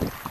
you